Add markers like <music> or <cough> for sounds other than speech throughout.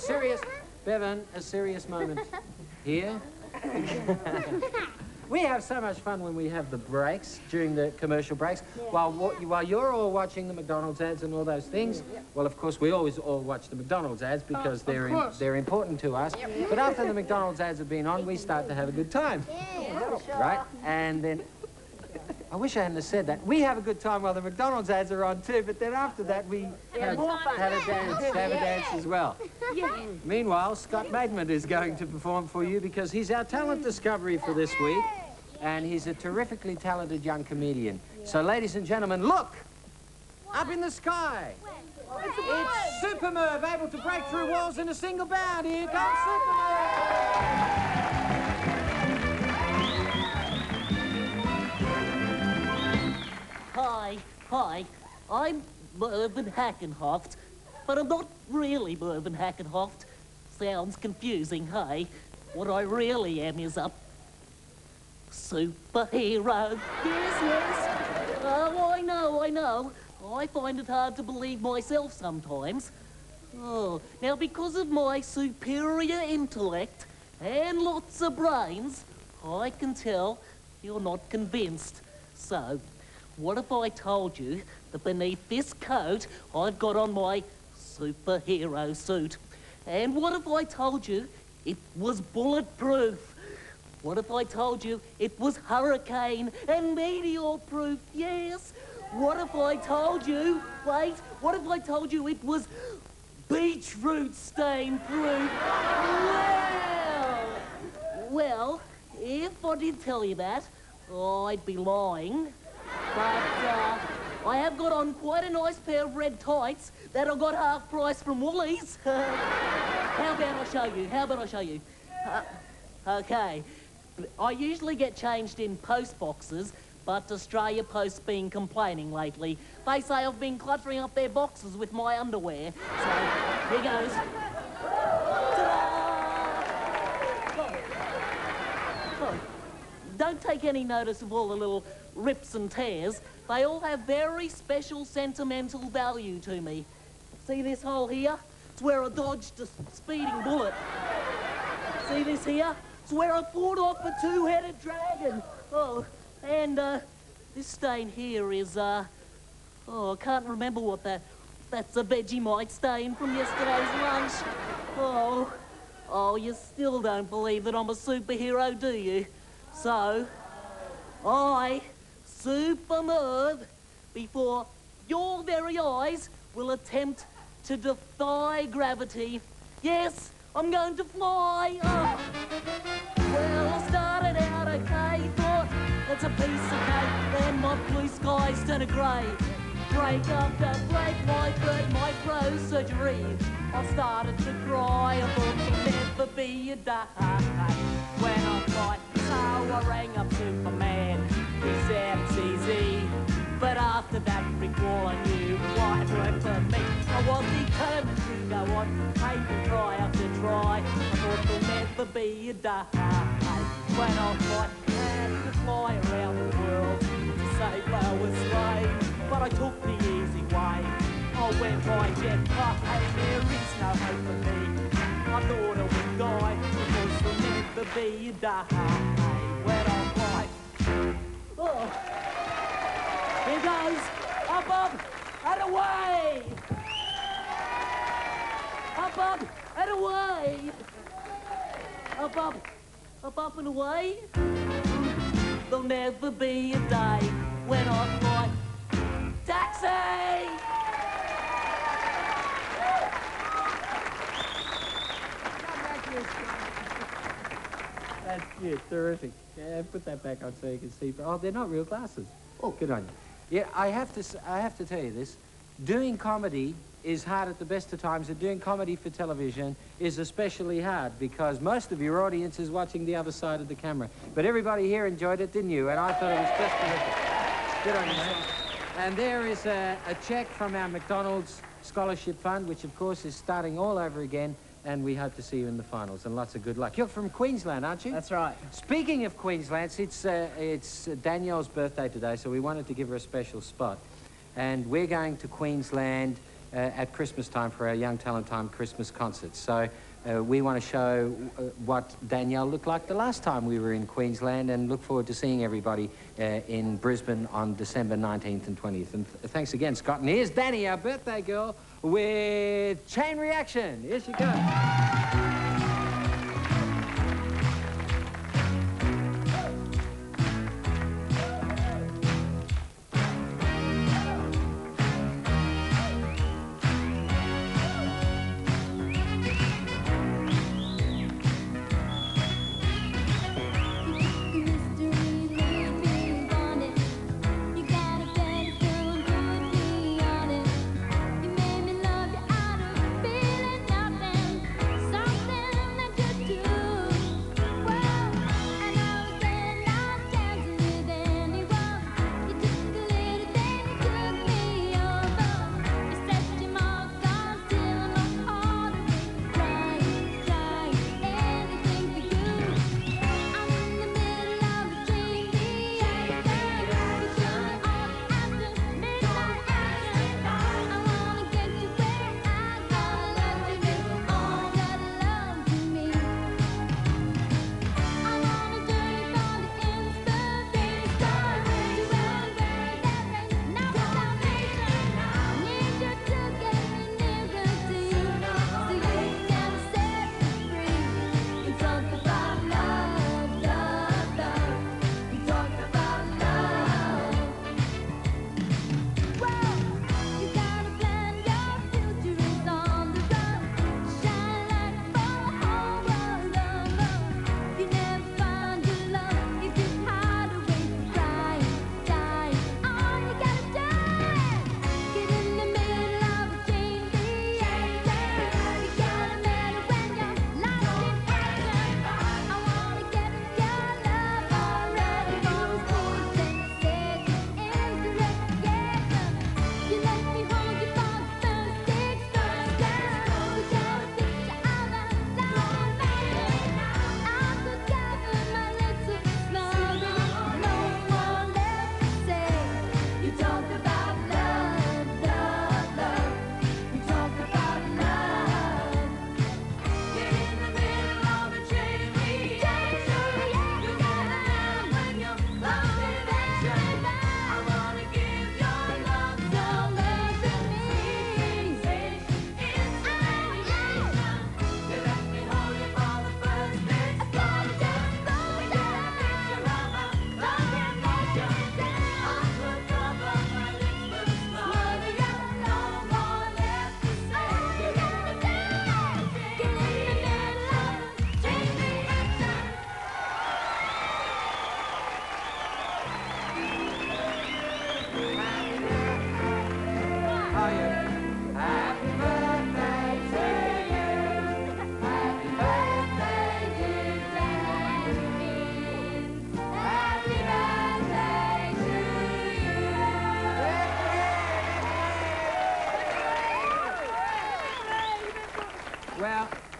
serious, Bevan, a serious moment here. <laughs> we have so much fun when we have the breaks, during the commercial breaks. Yeah. While, while you're all watching the McDonald's ads and all those things, well, of course, we always all watch the McDonald's ads oh, because they're, in, they're important to us. But after the McDonald's ads have been on, we start to have a good time. Right? And then, I wish I hadn't have said that. We have a good time while the McDonald's ads are on too, but then after that, we have, have a dance, have a dance as well. Meanwhile, Scott Maidment is going to perform for you because he's our talent discovery for this week, and he's a terrifically talented young comedian. So, ladies and gentlemen, look! Up in the sky! It's Supermerv, able to break through walls in a single bound. Here comes Supermerv! Hi. I'm Mervyn Hackenhoft, but I'm not really Mervyn Hackenhoft. Sounds confusing, hey? What I really am is a superhero. Yes, yes. Oh, I know, I know. I find it hard to believe myself sometimes. Oh, now because of my superior intellect and lots of brains, I can tell you're not convinced. So, what if I told you that beneath this coat I've got on my superhero suit? And what if I told you it was bulletproof? What if I told you it was hurricane and meteor proof? Yes. What if I told you, wait, what if I told you it was beetroot stain proof? Well, well, if I did tell you that, I'd be lying. But uh, I have got on quite a nice pair of red tights that I got half price from Woolies. <laughs> How about I show you? How about I show you? Uh, okay. I usually get changed in post boxes, but Australia Post's been complaining lately. They say I've been cluttering up their boxes with my underwear. So, here goes. Ta-da! Oh, Take any notice of all the little rips and tears. They all have very special sentimental value to me. See this hole here? It's where I dodged a speeding bullet. See this here? It's where I fought off a two-headed dragon. Oh, and uh, this stain here is, uh, oh, I can't remember what that, that's a Vegemite stain from yesterday's lunch. Oh, oh, you still don't believe that I'm a superhero, do you? So, I, Super Merv, before your very eyes, will attempt to defy gravity. Yes, I'm going to fly. Oh. Well, I started out okay, thought that's a piece of cake. Then my blue skies turn to grey. Break after break, my third microsurgery. I started to cry, I thought there'll never be a day when I fight. So I rang up Superman. He said it's easy. But after that brick wall, I knew why it worked for me. I was determined to go on, and try after try. I thought there'll never be a day when I'll fight and to fly around the world to save our slave. But I took the easy way. I went by jet plane, there is no hope for me. I thought I would die because there'll never be a day. Oh. Here goes. Up, up, and away. Up, up, and away. Up, up, up, up and away. There'll never be a day when I fly. Taxi! That's good, terrific. Yeah, put that back on so you can see. Oh, they're not real glasses. Oh, good on you. Yeah, I have to. I have to tell you this. Doing comedy is hard at the best of times, and doing comedy for television is especially hard because most of your audience is watching the other side of the camera. But everybody here enjoyed it, didn't you? And I thought it was just terrific. Good on you, mate. And there is a, a check from our McDonald's Scholarship Fund, which of course is starting all over again. And we hope to see you in the finals. And lots of good luck. You're from Queensland, aren't you? That's right. Speaking of Queensland, it's, uh, it's Danielle's birthday today, so we wanted to give her a special spot. And we're going to Queensland uh, at Christmas time for our Young Talent Time Christmas concert. So uh, we want to show uh, what Danielle looked like the last time we were in Queensland and look forward to seeing everybody uh, in Brisbane on December 19th and 20th. And th thanks again, Scott. And here's Danny, our birthday girl, with Chain Reaction. Here she goes.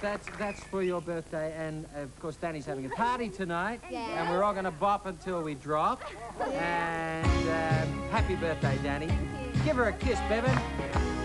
That's that's for your birthday, and of course Danny's having a party tonight, Yeah. and we're all going to bop until we drop. And um, happy birthday, Danny. Give her a kiss, Bevan.